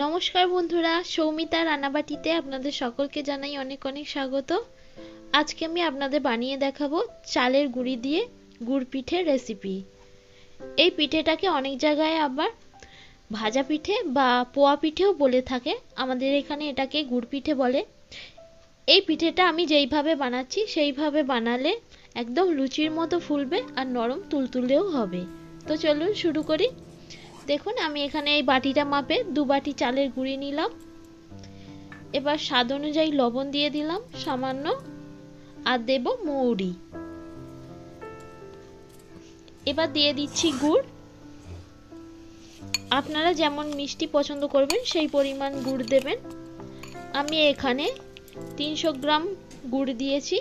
নমস্কার বন্ধুরা, সৌমিতা রান্নাবাটিতে আপনাদের সকলকে জানাই অনেক অনেক স্বাগত। আজকে আমি আপনাদের বানিয়ে দেখাবো চালের গুঁড়ি দিয়ে গুড় পিঠের রেসিপি এই পিঠেটাকে অনেক জায়গায় আবার ভাজা পিঠে বা পোয়া পিঠেও বলে থাকে। আমাদের এখানে এটাকে গুড় পিঠে বলে। এই পিঠেটা আমি যেইভাবে বানাচ্ছি, সেইভাবে বানালে একদম লুচির মতো ফুলবে আর নরম তুলতুলেও হবে। তো চলুন শুরু করি। দেখুন, আমি এখানে এই বাটিটা মাপে দু বাটি চালের গুঁড়ি নিলাম। এবার স্বাদ অনুযায়ী লবণ দিয়ে দিলাম, সামান্য, আর দেব মৌরি। এবার দিয়ে দিচ্ছি গুড়। আপনারা যেমন মিষ্টি পছন্দ করবেন, সেই পরিমাণ গুড় দেবেন। আমি এখানে তিনশো গ্রাম গুড় দিয়েছি।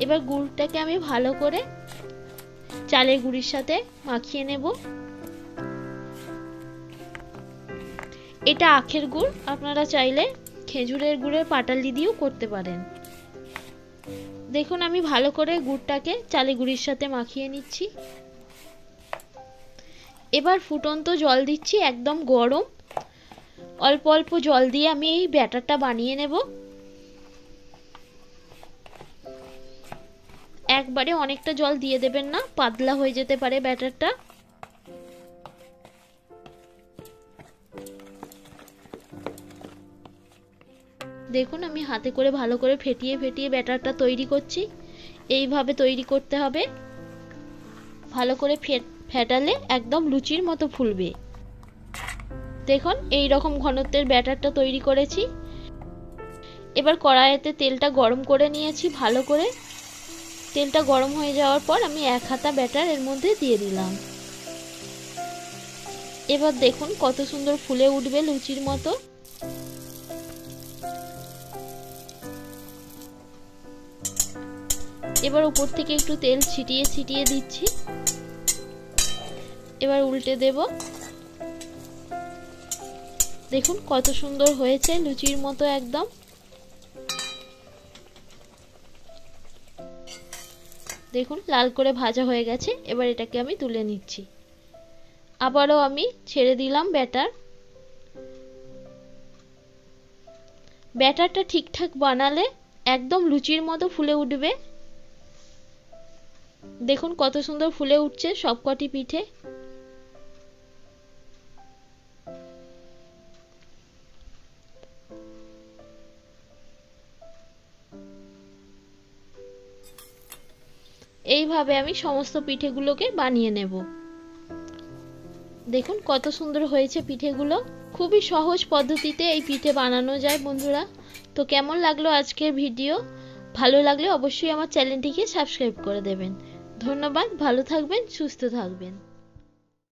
এবার গুড়টাকে আমি ভালো করে চালের গুঁড়ির সাথে মাখিয়ে নেব। এটা আখের গুড়, আপনারা চাইলে খেজুরের গুড়ের পাটালি দিয়েও করতে পারেন। দেখুন, আমি ভালো করে গুড়টাকে চালে গুড়ির সাথে মাখিয়ে নিচ্ছি। এবার ফুটন্ত জল দিচ্ছি, একদম গরম। অল্প অল্প জল দিয়ে আমি এই ব্যাটারটা বানিয়ে নেব। একবারে অনেকটা জল দিয়ে দেবেন না, পাতলা হয়ে যেতে পারে ব্যাটারটা। দেখুন, আমি হাতে করে ভালো করে ফেটিয়ে ফেটিয়ে ব্যাটারটা তৈরি করছি। এইভাবে তৈরি করতে হবে। ভালো করে ফেটালে একদম লুচির মতো ফুলবে। দেখুন এই রকম ঘনত্বের ব্যাটারটা তৈরি করেছি। এবার কড়াইতে তেলটা গরম করে নিয়েছি ভালো করে। তেলটা গরম হয়ে যাওয়ার পর আমি এক হাতা ব্যাটার এর মধ্যে দিয়ে দিলাম। এবার দেখুন, কত সুন্দর ফুলে উঠবে লুচির মতো। এবার উপর থেকে একটু তেল ছিটিয়ে ছিটিয়ে দিচ্ছি। এবার উল্টে দেব। দেখুন কত সুন্দর হয়েছে, লুচির মতো একদম। দেখুন লাল করে ভাজা হয়ে গেছে, এবার এটাকে আমি তুলে নিচ্ছি। আবারও আমি ছেড়ে দিলাম ব্যাটার। ব্যাটারটা ঠিকঠাক বানালে একদম লুচির মতো ফুলে উঠবে। দেখুন কত সুন্দর ফুলে উঠছে সবকটি পিঠে। এইভাবে আমি সমস্ত পিঠেগুলোকে বানিয়ে নেব। দেখুন কত সুন্দর হয়েছে পিঠেগুলো। খুবই সহজ পদ্ধতিতে এই পিঠে বানানো যায় বন্ধুরা। তো কেমন লাগল আজকের ভিডিও? ভালো লাগলে অবশ্যই আমার চ্যানেলটিকে সাবস্ক্রাইব করে দেবেন। ধন্যবাদ ভালো থাকবেন সুস্থ থাকবেন।